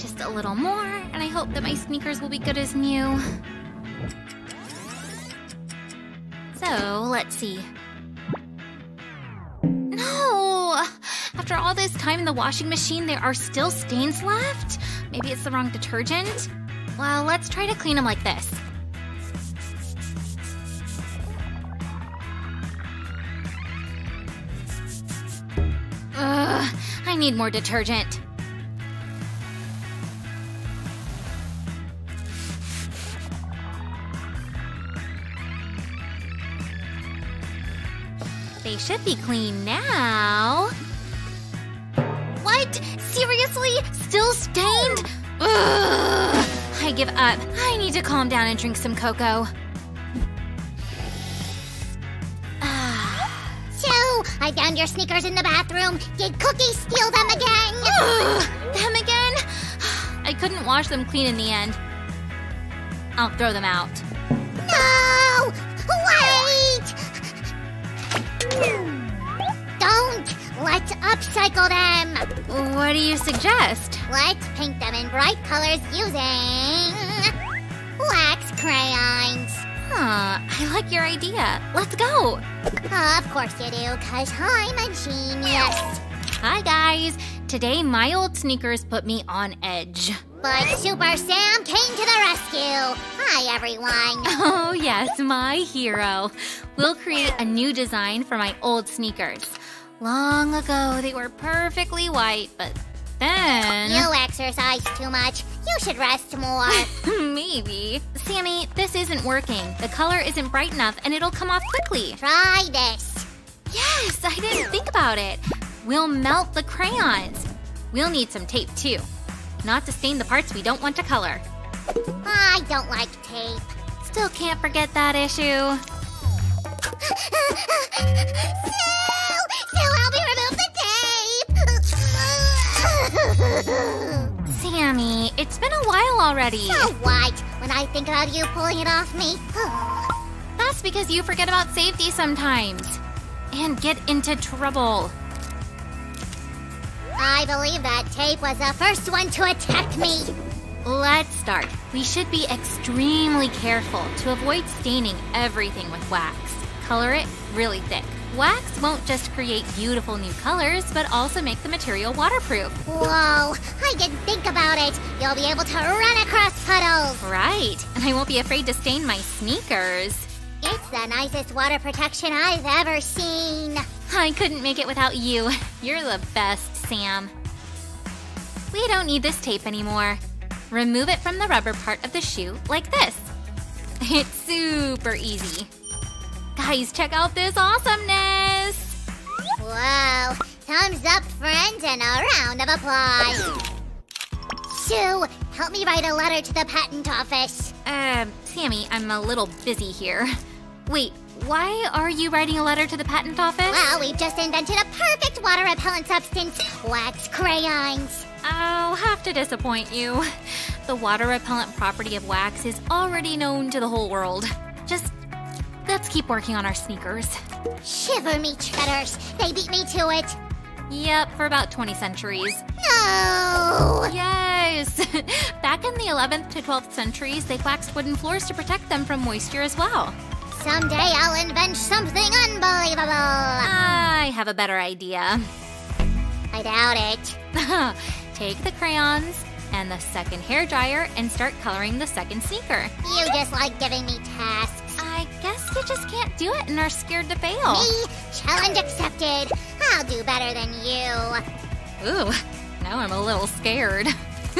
Just a little more, and I hope that my sneakers will be good as new. So, let's see. No! After all this time in the washing machine, there are still stains left? Maybe it's the wrong detergent? Well, let's try to clean them like this. Ugh, I need more detergent. They should be clean now. What? Seriously? Still stained? Ugh. I give up. I need to calm down and drink some cocoa. So, I found your sneakers in the bathroom. Did Cookie steal them again? Ugh, them again? I couldn't wash them clean in the end. I'll throw them out. Let's upcycle them! What do you suggest? Let's paint them in bright colors using... wax crayons. Huh, I like your idea. Let's go. Of course you do, cause I'm a genius. Hi, guys. Today, my old sneakers put me on edge. But Super Sam came to the rescue. Hi, everyone. Oh, yes, my hero. We'll create a new design for my old sneakers. Long ago, they were perfectly white, but then. You exercise too much. You should rest more. Maybe. Sammy, this isn't working. The color isn't bright enough and it'll come off quickly. Try this. Yes, I didn't think about it. We'll melt the crayons. We'll need some tape too. Not to stain the parts we don't want to color. I don't like tape. Still can't forget that issue. Sammy, it's been a while already. so what? When I think about you pulling it off me, That's because you forget about safety sometimes. And get into trouble. I believe that tape was the first one to attack me. Let's start. We should be extremely careful to avoid staining everything with wax. Color it really thick. Wax won't just create beautiful new colors, but also make the material waterproof. Whoa, I didn't think about it. You'll be able to run across puddles. Right, and I won't be afraid to stain my sneakers. It's the nicest water protection I've ever seen. I couldn't make it without you. You're the best, Sam. We don't need this tape anymore. Remove it from the rubber part of the shoe like this. It's super easy. Guys, check out this awesomeness! Whoa, thumbs up, friends, and a round of applause. Sue, help me write a letter to the patent office. Um, Sammy, I'm a little busy here. Wait, why are you writing a letter to the patent office? Well, we've just invented a perfect water repellent substance wax crayons. I'll have to disappoint you. The water repellent property of wax is already known to the whole world. Just let's keep working on our sneakers. Shiver me treaders, they beat me to it. Yep, for about 20 centuries. No! Yes! Back in the 11th to 12th centuries, they waxed wooden floors to protect them from moisture as well. Someday I'll invent something unbelievable. I have a better idea. I doubt it. Take the crayons and the second hair dryer and start coloring the second sneaker. You just like giving me tasks. I guess you just can't do it and are scared to fail. Me? Challenge accepted. I'll do better than you. Ooh, now I'm a little scared.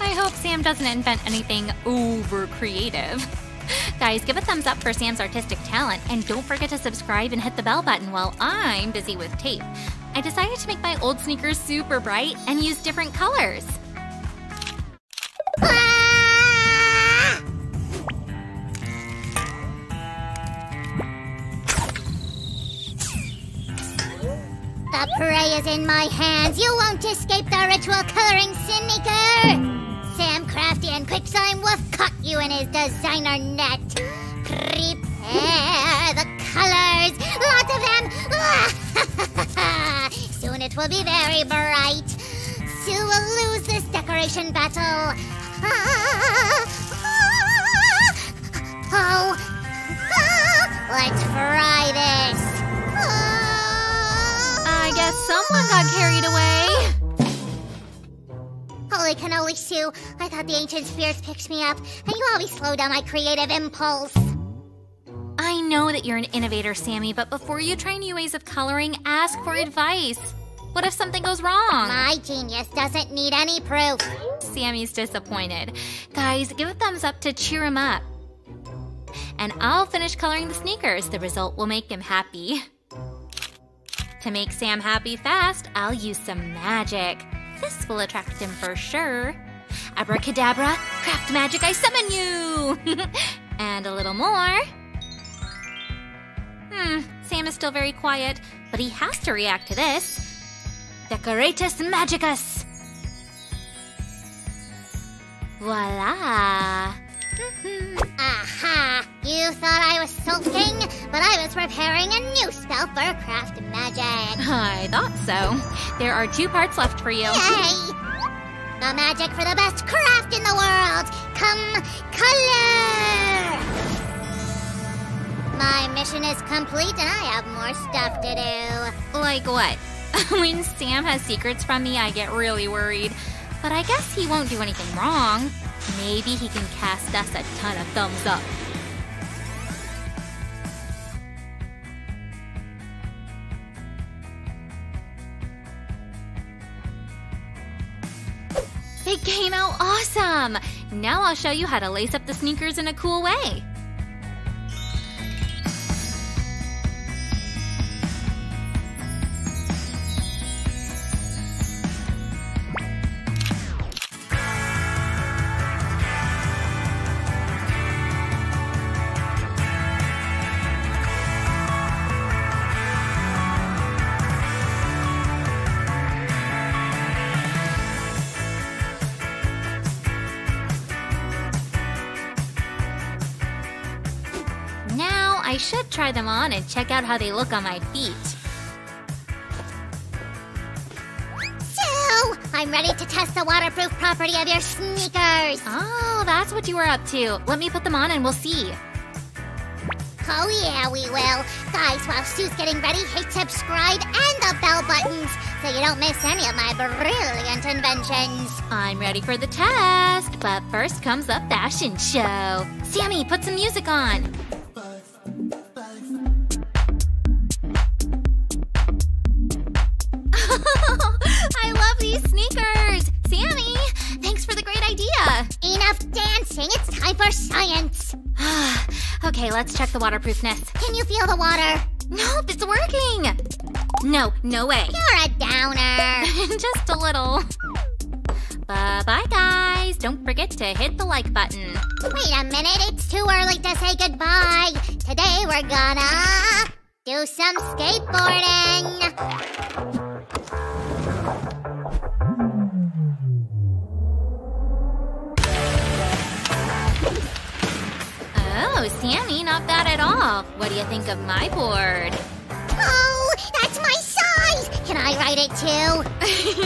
I hope Sam doesn't invent anything over creative. Guys, give a thumbs up for Sam's artistic talent and don't forget to subscribe and hit the bell button while I'm busy with tape. I decided to make my old sneakers super bright and use different colors. The prey is in my hands. You won't escape the ritual coloring sneaker. Sam Crafty and Slick Slime Wolf caught you in his designer net. Prepare the colors. Lots of them. Soon it will be very bright. Sue will lose this decoration battle. Oh, let's fry this. Guess someone got carried away. Holy cannoli Sue, I thought the ancient spirits picked me up, and you always slow down my creative impulse. I know that you're an innovator, Sammy, but before you try new ways of coloring, ask for advice. What if something goes wrong? My genius doesn't need any proof. Sammy's disappointed. Guys, give a thumbs up to cheer him up. And I'll finish coloring the sneakers. The result will make him happy. To make Sam happy fast, I'll use some magic. This will attract him for sure. Abracadabra, craft magic, I summon you! and a little more. Hmm, Sam is still very quiet, but he has to react to this. Decoratus Magicus! Voila! Aha! You thought I was sulking, but I was preparing a new spell for craft magic. I thought so. There are two parts left for you. Yay! The magic for the best craft in the world! Come, color! My mission is complete and I have more stuff to do. Like what? when Sam has secrets from me, I get really worried. But I guess he won't do anything wrong. Maybe he can cast us a ton of thumbs up. They came out awesome! Now I'll show you how to lace up the sneakers in a cool way. Try them on and check out how they look on my feet. So, I'm ready to test the waterproof property of your sneakers. Oh, that's what you were up to. Let me put them on and we'll see. Oh yeah, we will. Guys, while Sue's getting ready, hit subscribe and the bell buttons so you don't miss any of my brilliant inventions. I'm ready for the test, but first comes the fashion show. Sammy, put some music on. I love these sneakers! Sammy, thanks for the great idea. Enough dancing, it's time for science. okay, let's check the waterproofness. Can you feel the water? Nope, it's working! No, no way. You're a downer. Just a little. Bye bye, guys. Don't forget to hit the like button. Wait a minute, it's too early to say goodbye. Today we're gonna do some skateboarding. Oh, Sammy, not bad at all. What do you think of my board? Oh, that's my size! Can I write it too?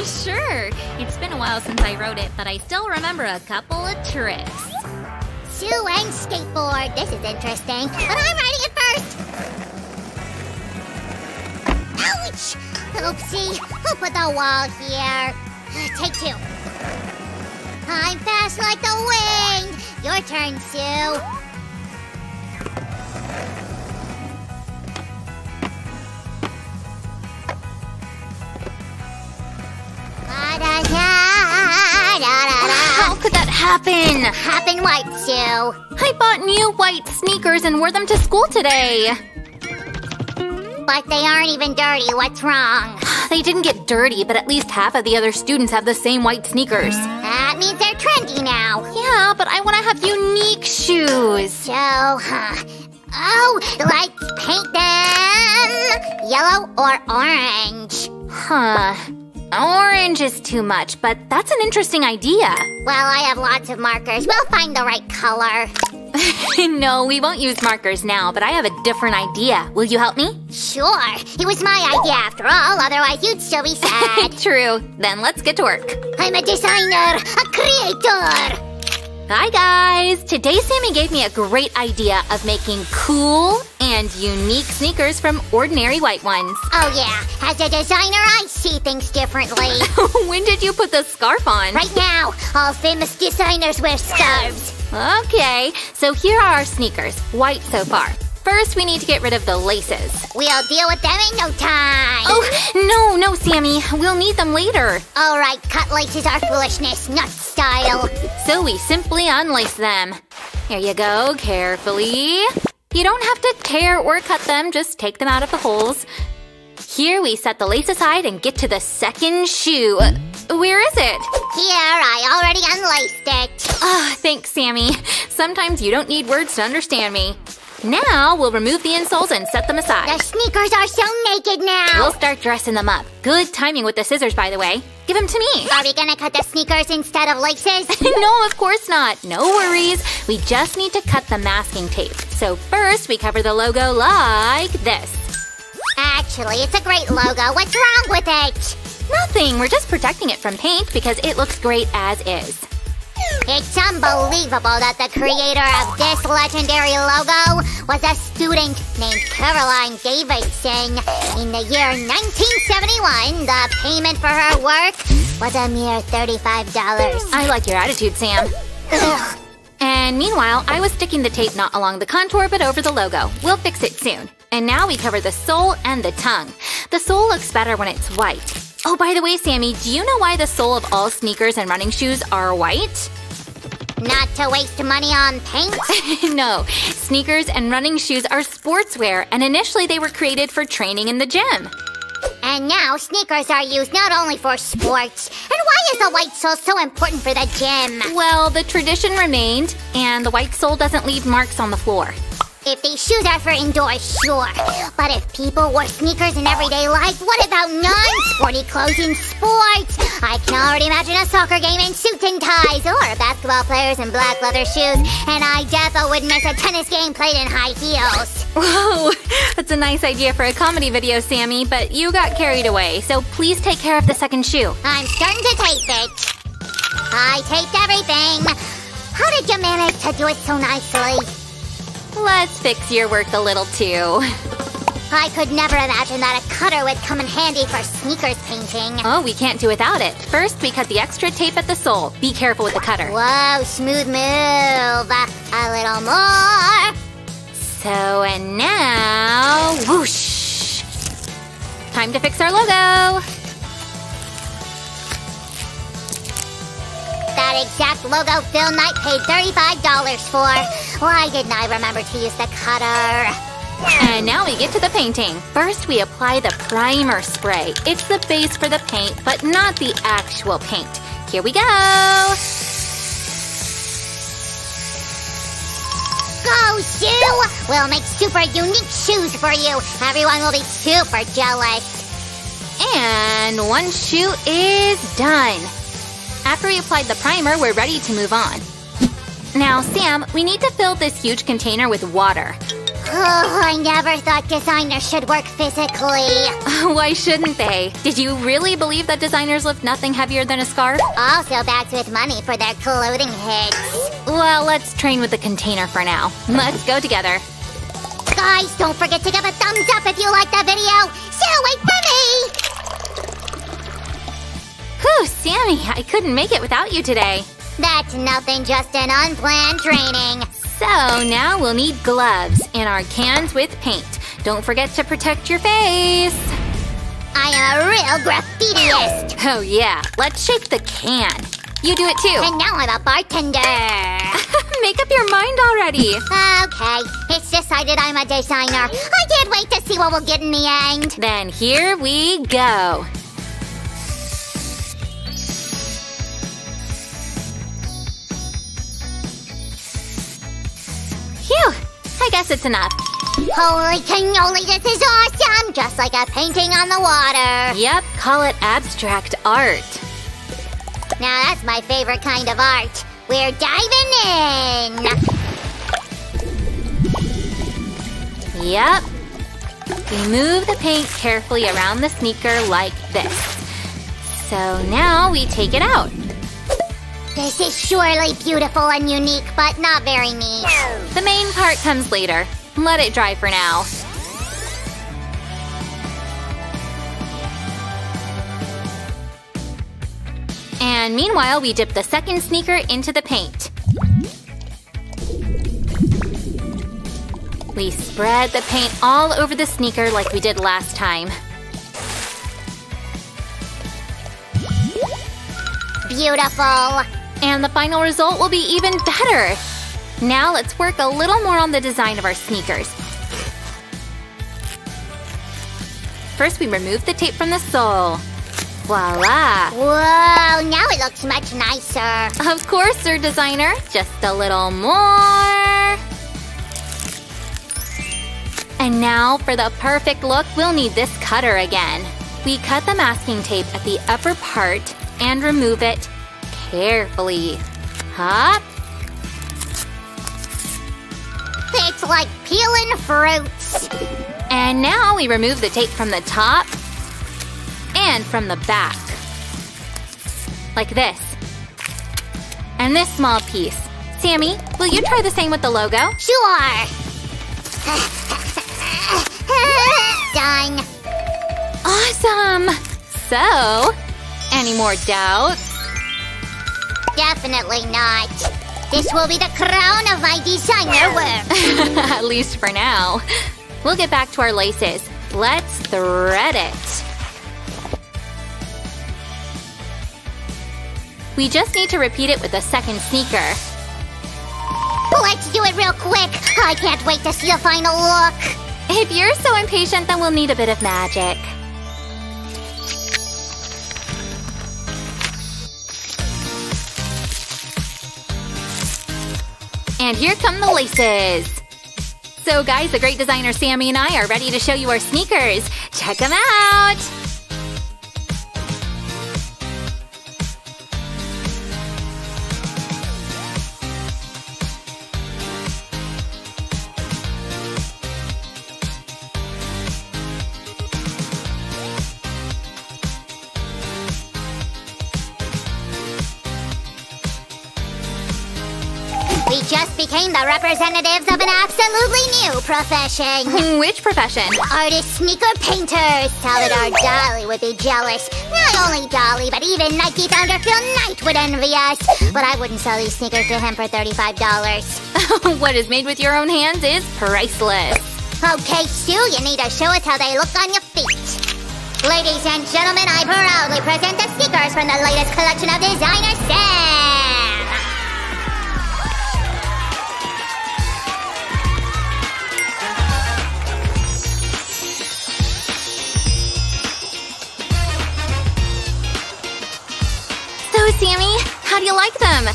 sure. It's been a while since I wrote it, but I still remember a couple of tricks. Sue and skateboard. This is interesting, but I'm writing it first. Ouch! Oopsie. Who put the wall here? Take two. I'm fast like the wind. Your turn, Sue. Happen? Happen white, Sue. I bought new white sneakers and wore them to school today. But they aren't even dirty. What's wrong? They didn't get dirty, but at least half of the other students have the same white sneakers. That means they're trendy now. Yeah, but I want to have unique shoes. So, huh. Oh, let's paint them yellow or orange. Huh. Orange is too much, but that's an interesting idea. Well, I have lots of markers. We'll find the right color. no, we won't use markers now, but I have a different idea. Will you help me? Sure. It was my idea after all, otherwise you'd still be sad. True. Then let's get to work. I'm a designer, a creator. Hi guys! Today Sammy gave me a great idea of making cool and unique sneakers from ordinary white ones. Oh yeah, as a designer I see things differently. when did you put the scarf on? Right now, all famous designers wear scarves. Okay, so here are our sneakers, white so far. First, we need to get rid of the laces. We'll deal with them in no time. Oh, no, no, Sammy. We'll need them later. All right, cut laces are foolishness, not style. So we simply unlace them. Here you go, carefully. You don't have to tear or cut them, just take them out of the holes. Here we set the lace aside and get to the second shoe. Where is it? Here, I already unlaced it. Ah, oh, thanks, Sammy. Sometimes you don't need words to understand me. Now we'll remove the insoles and set them aside. The sneakers are so naked now. We'll start dressing them up. Good timing with the scissors, by the way. Give them to me. Are we gonna cut the sneakers instead of laces? no, of course not. No worries. We just need to cut the masking tape. So first, we cover the logo like this. Actually, it's a great logo. What's wrong with it? Nothing. We're just protecting it from paint because it looks great as is. It's unbelievable that the creator of this legendary logo was a student named Caroline Davidson. In the year 1971, the payment for her work was a mere $35. I like your attitude, Sam. And meanwhile, I was sticking the tape not along the contour but over the logo. We'll fix it soon. And now we cover the sole and the tongue. The sole looks better when it's white. Oh, by the way, Sammy, do you know why the sole of all sneakers and running shoes are white? Not to waste money on paint? no, sneakers and running shoes are sportswear, and initially they were created for training in the gym. And now sneakers are used not only for sports. And why is the white sole so important for the gym? Well, the tradition remained, and the white sole doesn't leave marks on the floor. If these shoes are for indoors, sure. But if people wore sneakers in everyday life, what about non-sporty clothes in sports? I can already imagine a soccer game in suits and ties, or basketball players in black leather shoes, and I defo wouldn't miss a tennis game played in high heels. Whoa, that's a nice idea for a comedy video, Sammy, but you got carried away, so please take care of the second shoe. I'm starting to tape it. I taped everything. How did you manage to do it so nicely? Let's fix your work a little too. I could never imagine that a cutter would come in handy for sneakers painting. Oh, we can't do without it. First, we cut the extra tape at the sole. Be careful with the cutter. Whoa, smooth move. A little more. So, and now, whoosh. Time to fix our logo. That exact logo Phil Knight paid $35 for. Why didn't I remember to use the cutter? And now we get to the painting. First, we apply the primer spray. It's the base for the paint, but not the actual paint. Here we go! Go, Sue! We'll make super unique shoes for you. Everyone will be super jealous. And one shoe is done. After we applied the primer, we're ready to move on. Now, Sam, we need to fill this huge container with water. Oh, I never thought designers should work physically. Why shouldn't they? Did you really believe that designers lift nothing heavier than a scarf? Also bags with money for their clothing hits. Well, let's train with the container for now. Let's go together. Guys, don't forget to give a thumbs up if you like the video. So wait for me! Whew, Sammy, I couldn't make it without you today. That's nothing, just an unplanned training. So now we'll need gloves and our cans with paint. Don't forget to protect your face. I am a real graffitiist. Oh yeah, let's shake the can. You do it too. And now I'm a bartender. Make up your mind already. Okay, it's decided I'm a designer. I can't wait to see what we'll get in the end. Then here we go. I guess it's enough. Holy cannoli, this is awesome! Just like a painting on the water. Yep, call it abstract art. Now that's my favorite kind of art. We're diving in! Yep. We move the paint carefully around the sneaker like this. So now we take it out. This is surely beautiful and unique, but not very neat. The main part comes later. Let it dry for now. And meanwhile, we dip the second sneaker into the paint. We spread the paint all over the sneaker like we did last time. Beautiful. And the final result will be even better! Now let's work a little more on the design of our sneakers. First, we remove the tape from the sole. Voila! Whoa, now it looks much nicer. Of course, sir designer. Just a little more. And now, for the perfect look, we'll need this cutter again. We cut the masking tape at the upper part and remove it carefully. Hop. It's like peeling fruits. And now we remove the tape from the top and from the back. Like this. And this small piece. Sammy, will you try the same with the logo? Sure. Done. Awesome! So, any more doubts? Definitely not. This will be the crown of my designer work. At least for now. We'll get back to our laces. Let's thread it. We just need to repeat it with the second sneaker. Let's do it real quick. I can't wait to see the final look. If you're so impatient, then we'll need a bit of magic. And here come the laces! So guys, the great designer Sammy and I are ready to show you our sneakers! Check them out! We just became the representatives of an absolutely new profession. Which profession? Artist sneaker painters. Salvador Dali would be jealous. Not only Dali, but even Nike founder Phil Knight would envy us. But I wouldn't sell these sneakers to him for $35. what is made with your own hands is priceless. Okay, Sue, you need to show us how they look on your feet. Ladies and gentlemen, I proudly present the sneakers from the latest collection of designer Sam. Sammy, how do you like them?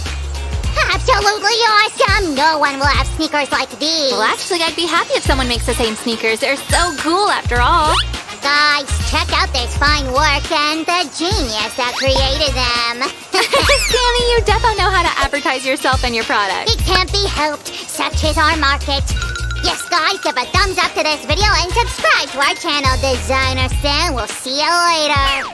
Absolutely awesome! No one will have sneakers like these. Well, actually, I'd be happy if someone makes the same sneakers. They're so cool after all. Guys, check out this fine work and the genius that created them. Sammy, you defo know how to advertise yourself and your product. it can't be helped. Such is our market. Yes, guys, give a thumbs up to this video and subscribe to our channel, Designer Sam. We'll see you later.